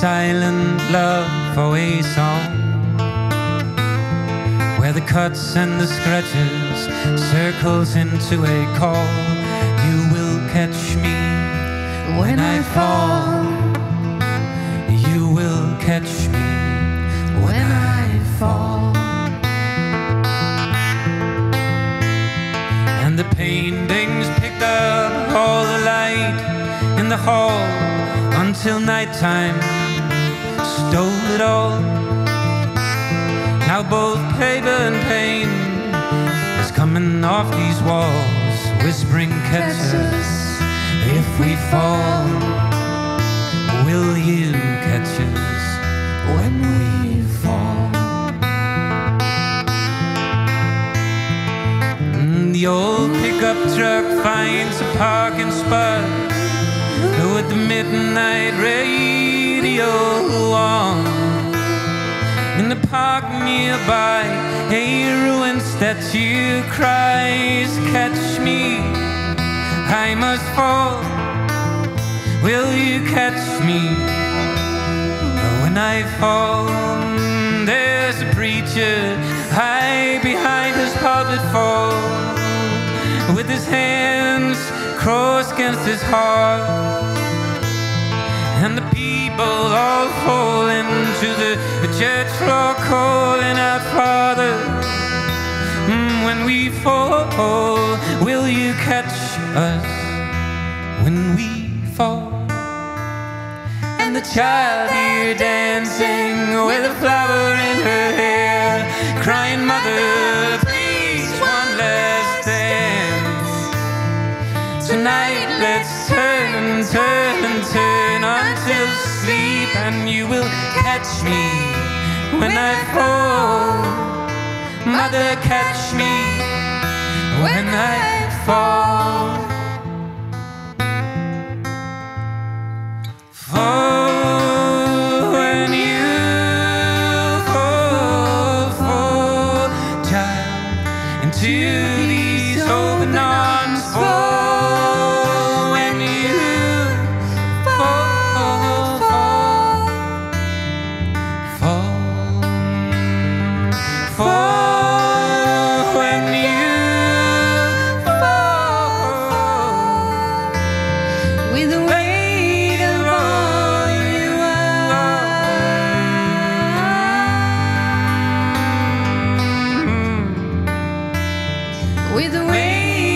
silent love always on. Where the cuts and the scratches circles into a call. You will catch me when I fall. You will catch me when I fall. And the paintings picked up all the light in the hall until nighttime stole it all. Now both paper and pain is coming off these walls, whispering catch us if we fall. Will you catch us when we fall? Mm, The old pickup truck finds a parking spot with the midnight radio on. In the park nearby, a ruined statue cries, Catch me, I must fall. Will you catch me when I fall? There's a preacher high behind his pulpit fall with his hands crossed against his heart. And the people all fall into the church floor calling out, Father, mm, when we fall, will you catch us when we fall? And the child here dancing with a flower in her hair, crying, Mother, and turn and turn until sleep and you will catch me when I fall. Mother, catch me when I fall. Fall into these open arms. with the wings.